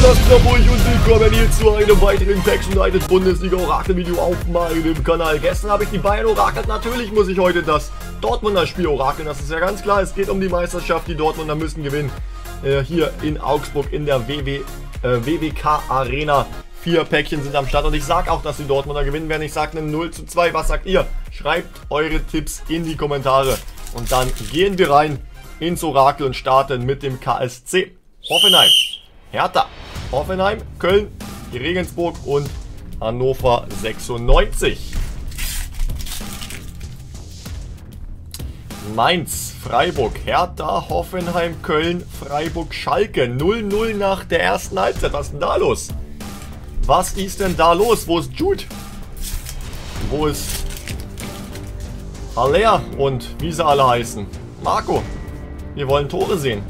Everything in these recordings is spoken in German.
Knopf und willkommen hier zu einem weiteren Text United Bundesliga Orakel Video auf meinem Kanal. Gestern habe ich die Bayern orakelt, natürlich muss ich heute das Dortmunder Spiel orakeln, das ist ja ganz klar. Es geht um die Meisterschaft, die Dortmunder müssen gewinnen. Äh, hier in Augsburg in der WW, äh, WWK Arena. Vier Päckchen sind am Start und ich sage auch, dass die Dortmunder gewinnen werden. Ich sage eine 0 zu 2. Was sagt ihr? Schreibt eure Tipps in die Kommentare. Und dann gehen wir rein ins Orakel und starten mit dem KSC. Hoffenheim, Hertha, Hoffenheim, Köln, Regensburg und Hannover 96. Mainz, Freiburg, Hertha, Hoffenheim, Köln, Freiburg, Schalke. 0-0 nach der ersten Halbzeit. Was ist denn da los? Was ist denn da los? Wo ist Jude? Wo ist Aller und wie sie alle heißen? Marco, wir wollen Tore sehen.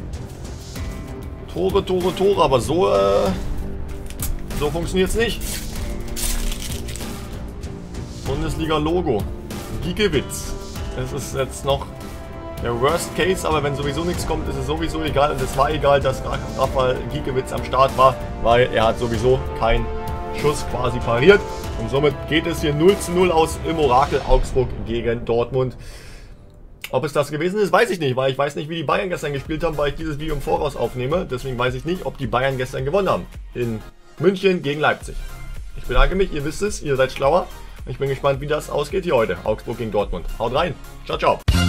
Tore, Tore, Tore, aber so, äh, so funktioniert es nicht. Bundesliga-Logo. Giekewitz. Es ist jetzt noch der Worst Case, aber wenn sowieso nichts kommt, ist es sowieso egal. Und es war egal, dass Rafael Giekewitz am Start war, weil er hat sowieso keinen Schuss quasi pariert. Und somit geht es hier 0 zu 0 aus im Orakel Augsburg gegen Dortmund. Ob es das gewesen ist, weiß ich nicht, weil ich weiß nicht, wie die Bayern gestern gespielt haben, weil ich dieses Video im Voraus aufnehme. Deswegen weiß ich nicht, ob die Bayern gestern gewonnen haben. In München gegen Leipzig. Ich bedanke mich, ihr wisst es, ihr seid schlauer. Ich bin gespannt, wie das ausgeht hier heute. Augsburg gegen Dortmund. Haut rein. Ciao, ciao.